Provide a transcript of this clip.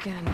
again.